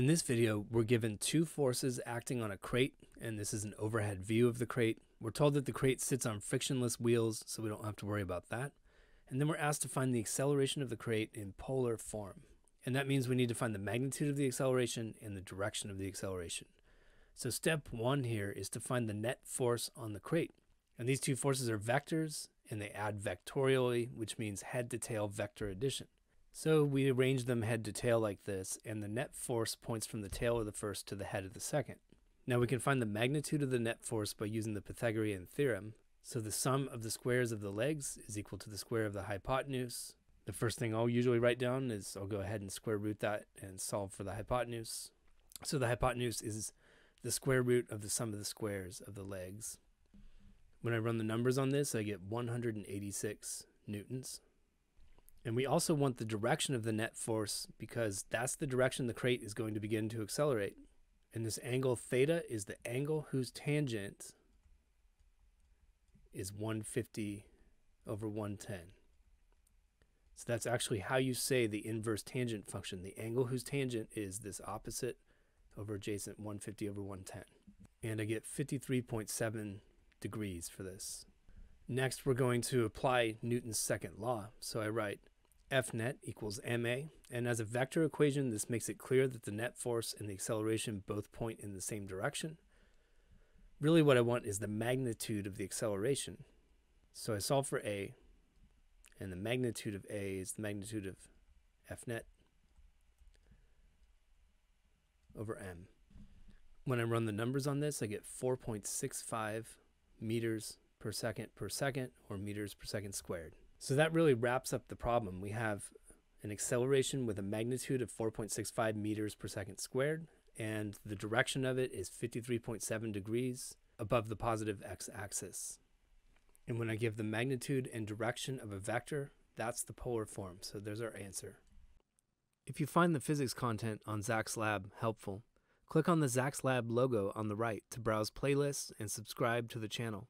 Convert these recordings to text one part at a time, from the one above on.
In this video, we're given two forces acting on a crate, and this is an overhead view of the crate. We're told that the crate sits on frictionless wheels, so we don't have to worry about that. And then we're asked to find the acceleration of the crate in polar form. And that means we need to find the magnitude of the acceleration and the direction of the acceleration. So step one here is to find the net force on the crate. And these two forces are vectors, and they add vectorially, which means head to tail vector addition. So we arrange them head to tail like this, and the net force points from the tail of the first to the head of the second. Now we can find the magnitude of the net force by using the Pythagorean theorem. So the sum of the squares of the legs is equal to the square of the hypotenuse. The first thing I'll usually write down is I'll go ahead and square root that and solve for the hypotenuse. So the hypotenuse is the square root of the sum of the squares of the legs. When I run the numbers on this, I get 186 newtons. And we also want the direction of the net force because that's the direction the crate is going to begin to accelerate. And this angle theta is the angle whose tangent is 150 over 110. So that's actually how you say the inverse tangent function. The angle whose tangent is this opposite over adjacent 150 over 110. And I get 53.7 degrees for this. Next, we're going to apply Newton's second law. So I write F net equals ma, and as a vector equation, this makes it clear that the net force and the acceleration both point in the same direction. Really what I want is the magnitude of the acceleration. So I solve for a, and the magnitude of a is the magnitude of F net over m. When I run the numbers on this, I get 4.65 meters per second per second, or meters per second squared. So that really wraps up the problem. We have an acceleration with a magnitude of 4.65 meters per second squared, and the direction of it is 53.7 degrees above the positive x-axis. And when I give the magnitude and direction of a vector, that's the polar form. So there's our answer. If you find the physics content on Zak's Lab helpful, click on the Zak's Lab logo on the right to browse playlists and subscribe to the channel.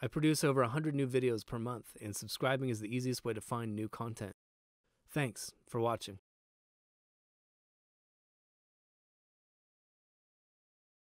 I produce over 100 new videos per month, and subscribing is the easiest way to find new content. Thanks for watching.